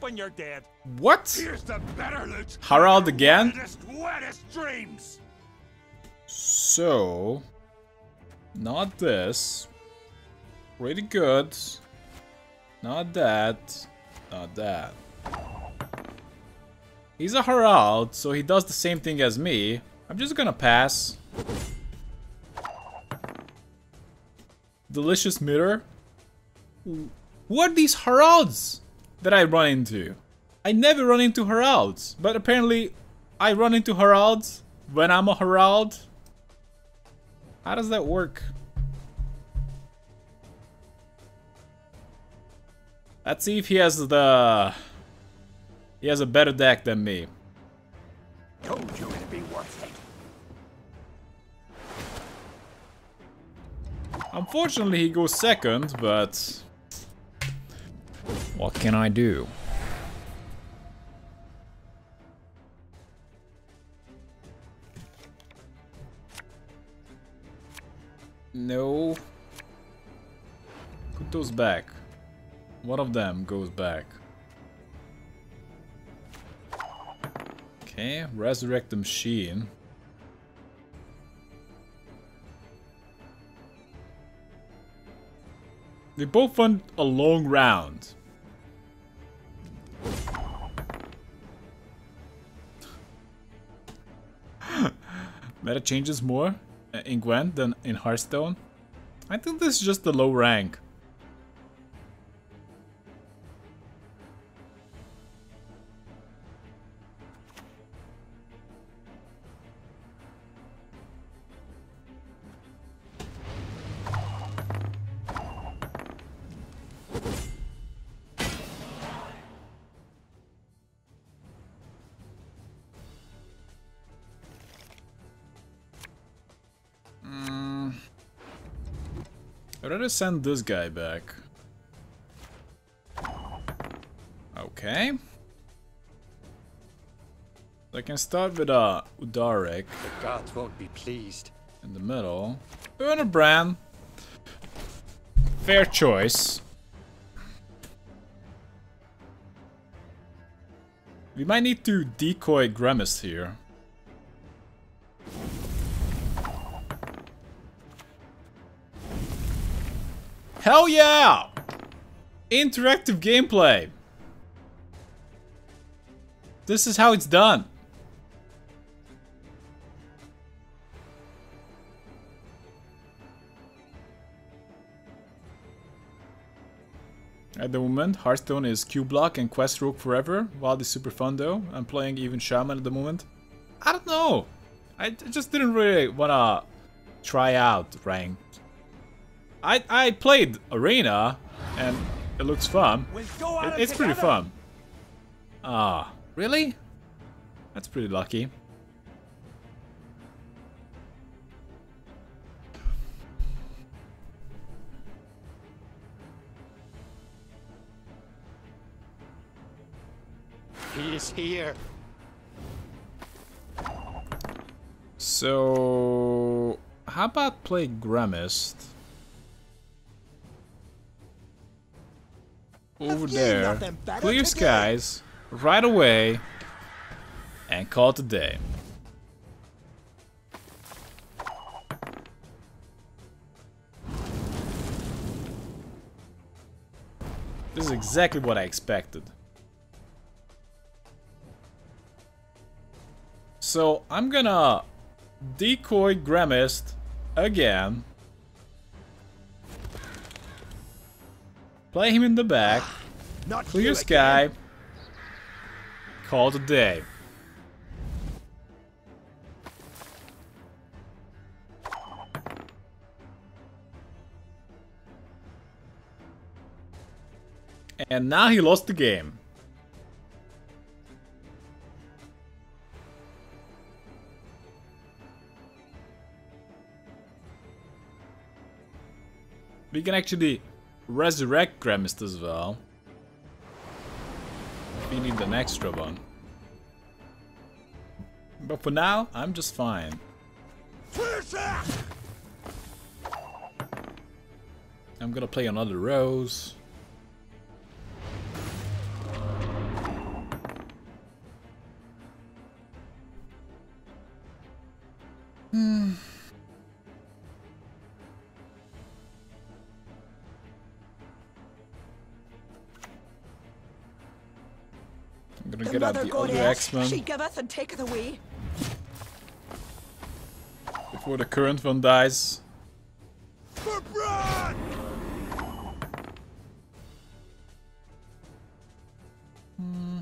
when you're dead. What? Here's the better loot. Harald again? Wildest, wettest dreams. So, not this. Pretty good. Not that. Not that. He's a Harald, so he does the same thing as me. I'm just gonna pass. Delicious mirror. Who are these Haralds that I run into? I never run into Haralds, but apparently I run into Haralds when I'm a Harald. How does that work? Let's see if he has the... He has a better deck than me. Told you it'd be worth it. Unfortunately, he goes second, but... What can I do? No. Put those back. One of them goes back. Okay, resurrect the machine. They both won a long round. Meta changes more in Gwent than in Hearthstone. I think this is just the low rank. I'd rather send this guy back. Okay. I can start with uh, Udalryk The gods won't be pleased. in the middle. Brand. Fair choice. We might need to decoy Gremist here. Hell yeah! Interactive gameplay. This is how it's done. At the moment, Hearthstone is Q-Block and Quest Rogue forever, while the Super Fun though. I'm playing even Shaman at the moment. I don't know. I just didn't really wanna try out ranked. I I played Arena, and it looks fun. We'll It- it it's pretty fun. Ah, really? That's pretty lucky. He is here. So, how about play Gremist? Over there, clear skies, right away, and call it a day. This is exactly what I expected. So I'm gonna decoy Gremist again. Play him in the back. Not Clear sky. again. Call a day. And now he lost the game. We can actually resurrect Gremist as well. We need an extra one. But for now, I'm just fine. I'm gonna play another rose. Hmm. Gonna The get out mother the other goddess, she Axemen giveth and taketh away. before the current one dies. For Bran! Hmm.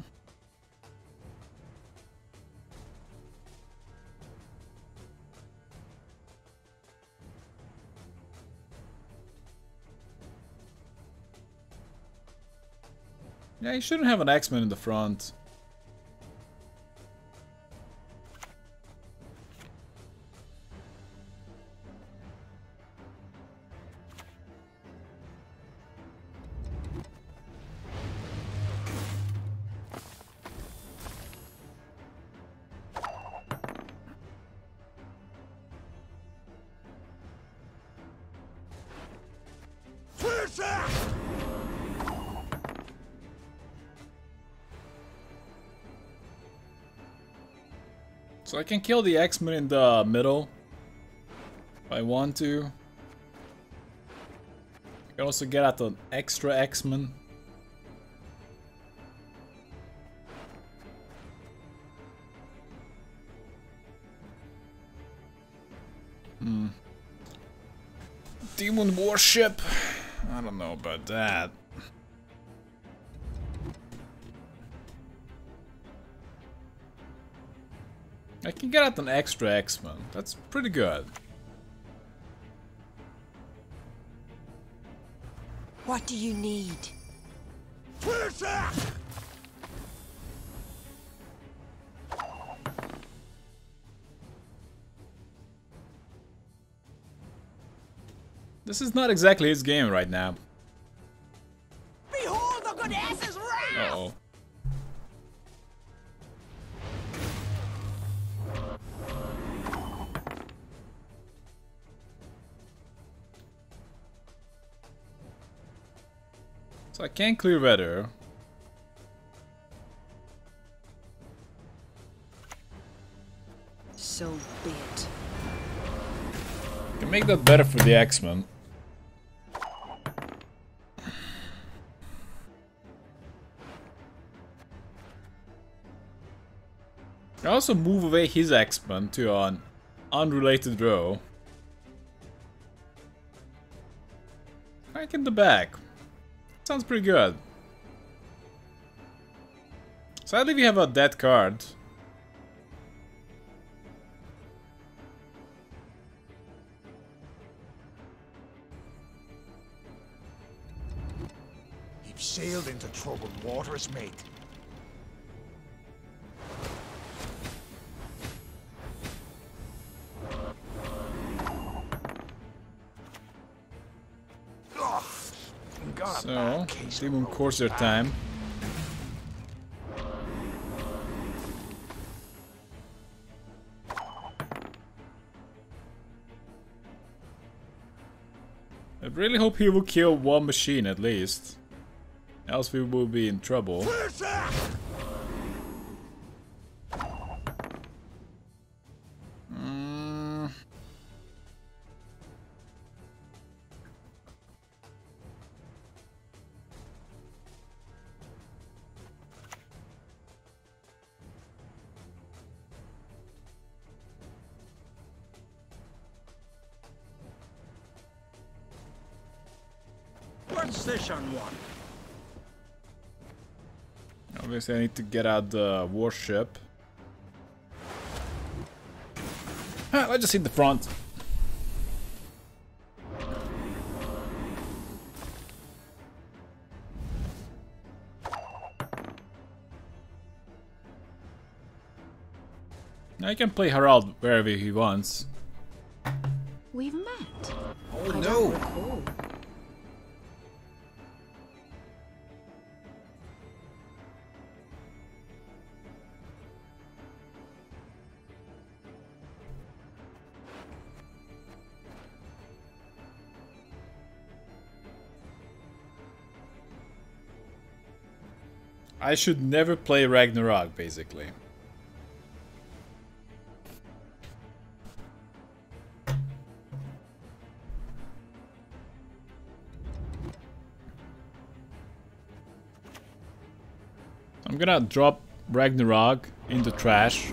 Yeah, you shouldn't have an Axemen in the front. I can kill the Axemen in the middle. If I want to. I can also get out the extra Axemen. Hmm. Dimun Warship? I don't know about that. I can get out an extra Axemen. That's pretty good. What do you need? This is not exactly his game right now. Can't clear weather. So be it. Can make that better for the Axemen. Can also move away his Axemen to an unrelated row. Crank in the back. Sounds pretty good. Sadly we have a dead card. You've sailed into troubled waters, mate. So, bad case of Dimun road Corsair time. I really hope he will kill one machine at least. Else we will be in trouble. Obviously I need to get out the warship. Ah, let's just hit the front. Now he can play Harald wherever he wants. We've met. Oh I no! I should never play Ragnarok, basically. I'm gonna drop Ragnarok in the trash.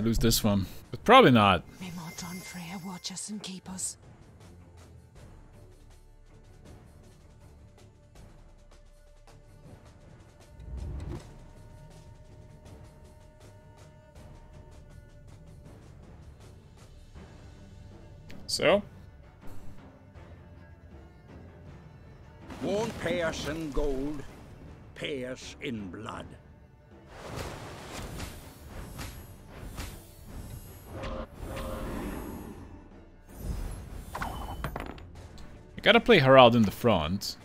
We might lose this one. But probably not. May Modron Freya watch us and keep us. So, Won't pay us in gold, pay us in blood. I gotta play Harald in the front.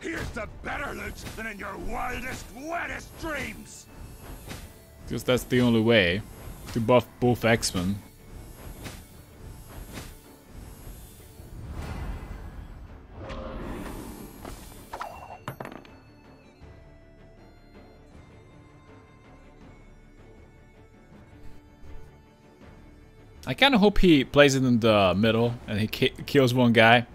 Here's the better loot than in your wildest, wettest dreams! Because that's the only way to buff both Axemen. Kind of hope he plays it in the middle and he ki kills one guy.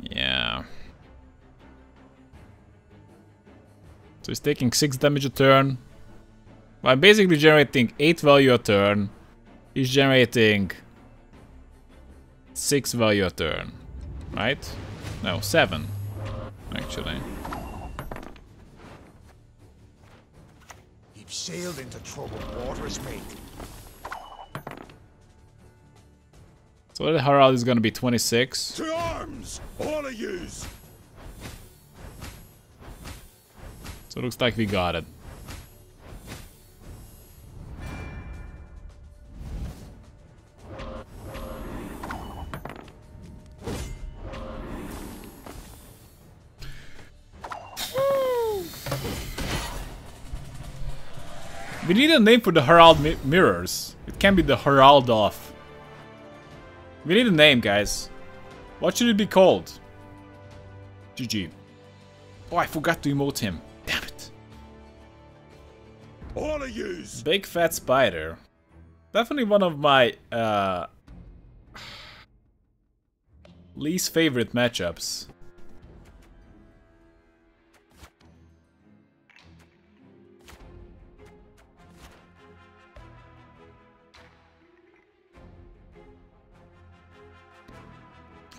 Yeah. So he's taking 6 damage a turn. Well, I'm basically generating 8 value a turn. He's generating 6 value a turn. Right? No, 7. Actually. Sailed into troubled waters, mate. So that Harald is gonna be 26. To arms, all of yous! So it looks like we got it. A name for the Harald mi mirrors. It can be the Harald off. We need a name, guys. What should it be called? GG. Oh, I forgot to emote him. Damn it. All of yous! Big fat spider. Definitely one of my uh, least favorite matchups.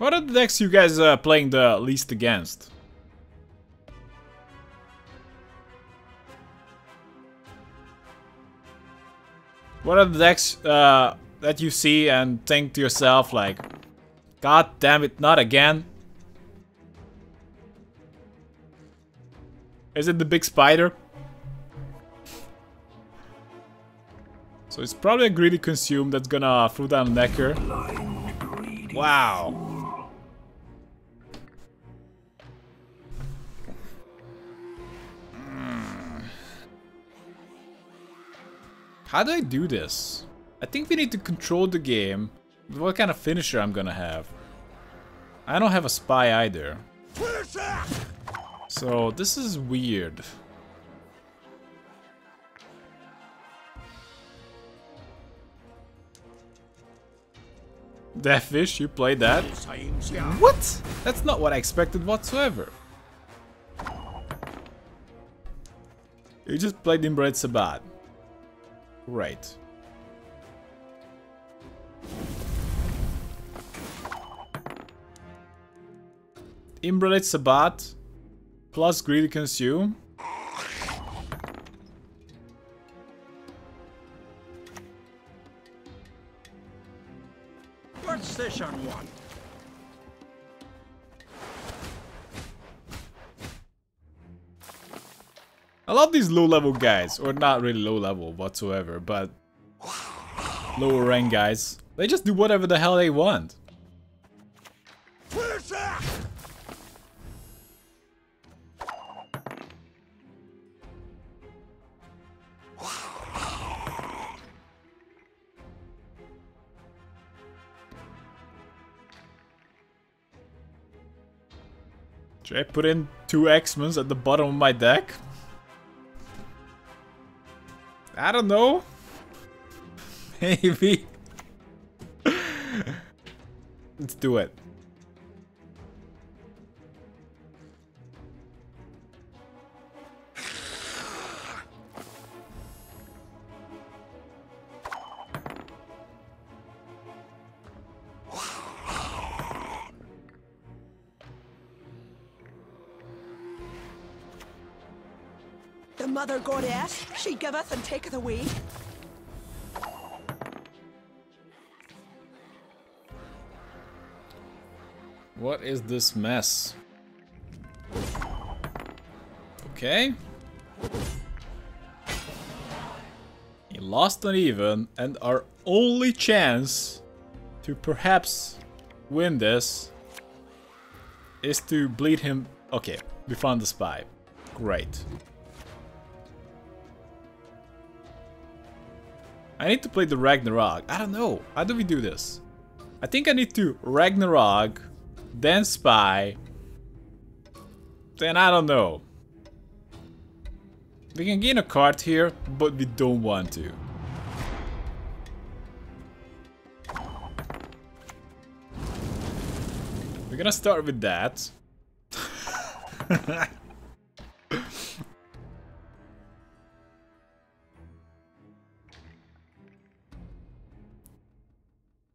What are the decks you guys uh, playing the least against? What are the decks uh, that you see and think to yourself like, God damn it, not again? Is it the big spider? So it's probably a greedy consume that's gonna throw down Nekker. Wow. How do I do this? I think we need to control the game. What kind of finisher I'm gonna have? I don't have a spy either. So this is weird. Deathfish, you played that? What? That's not what I expected whatsoever. You just played Inbred Sabat. Right. Inbred Sabat plus Greedy Consume. love these low-level guys, or not really low-level whatsoever, but lower rank guys. They just do whatever the hell they want. Should I put in two Axemen's at the bottom of my deck? I don't know. Maybe. Let's do it. The mother goddess, she giveth and taketh away. What is this mess? Okay. He lost on even, and our only chance to perhaps win this is to bleed him. Okay, we found the spy. Great. I need to play the Ragnarok. I don't know. How do we do this? I think I need to Ragnarok, then Spy, then I don't know. We can gain a card here, but we don't want to. We're gonna start with that.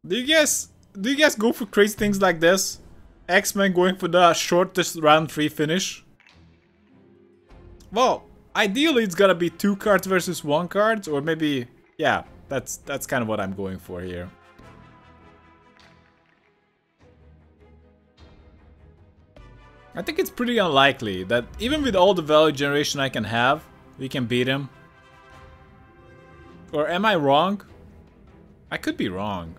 Do you guys do you guys go for crazy things like this? Axemen going for the shortest round 3 finish? Well, ideally it's gotta be two cards versus one card, or maybe yeah, that's that's kind of what I'm going for here. I think it's pretty unlikely that even with all the value generation I can have, we can beat him. Or am I wrong? I could be wrong.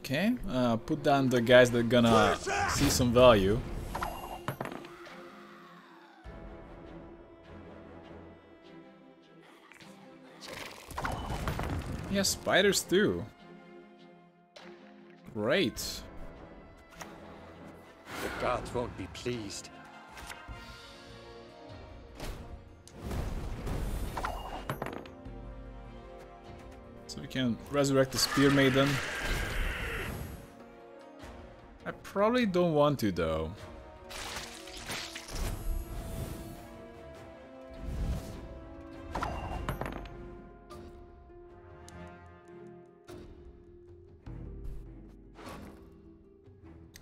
Okay, uh, put down the guys that are gonna see some value. Yeah, spiders too. Great. The gods won't be pleased. So we can resurrect the Spear Maiden. Probably don't want to though.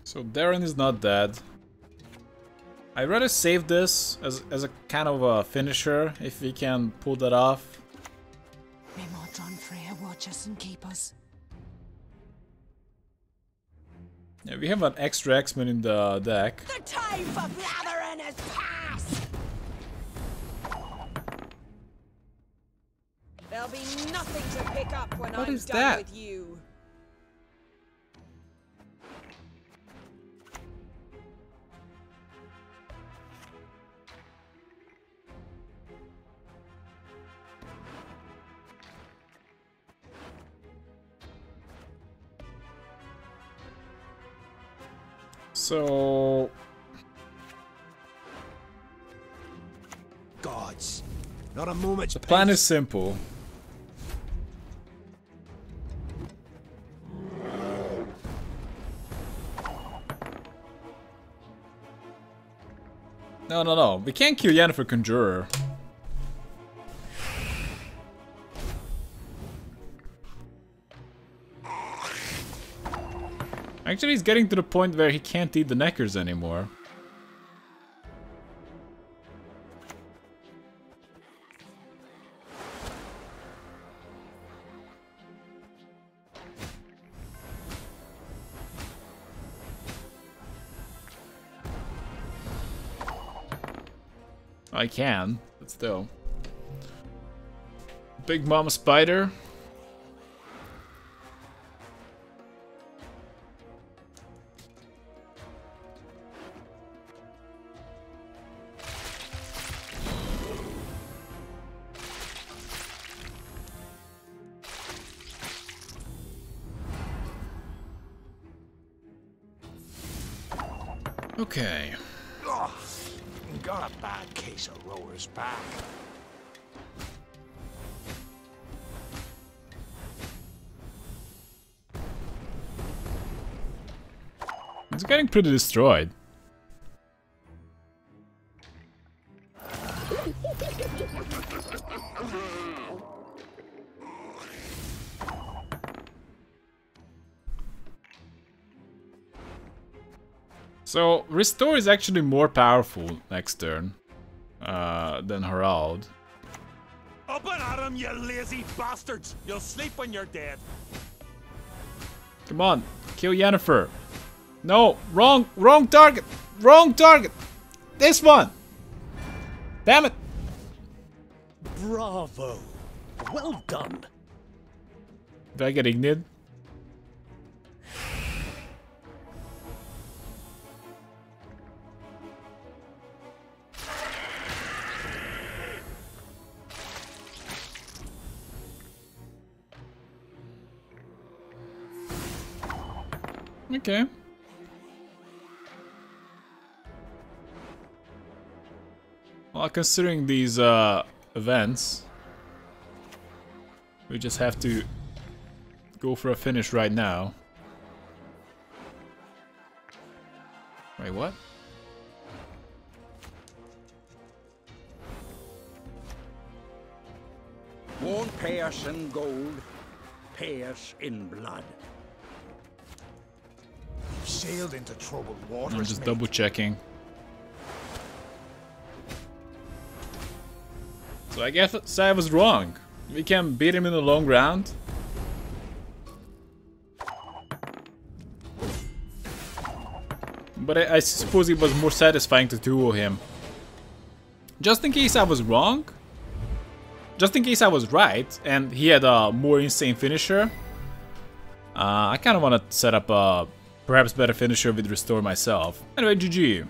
So Darren is not dead. I'd rather save this as, as a kind of a finisher if we can pull that off. May Modron Freya watch us and keep us. Yeah, we have an extra Axemen in the deck. The time for blathering is past! There'll be nothing to pick up when What I'm is done that? with you. So Gods, not a moment's the plan is simple. No, no, no. We can't kill Yennefer Conjurer. Actually, he's getting to the point where he can't eat the nekkers anymore. I can, but still. Big Mama Spider. It's getting pretty destroyed. So, Restore is actually more powerful next turn uh, than Harald. Up and at him, you lazy bastards! You'll sleep when you're dead. Come on, kill Yennefer. No, wrong, wrong target, wrong target. This one. Damn it. Bravo. Well done. Did I get ignited? Okay. Considering these uh, events, we just have to go for a finish right now. Wait, what? Won't pay us in gold, pay us in blood. You've sailed into troubled I'm waters, just mate. double checking. So I guess I was wrong. We can beat him in the long round. But I, I suppose it was more satisfying to duo him. Just in case I was wrong. Just in case I was right and he had a more insane finisher. Uh, I kind of want to set up a perhaps better finisher with Restore myself. Anyway, GG.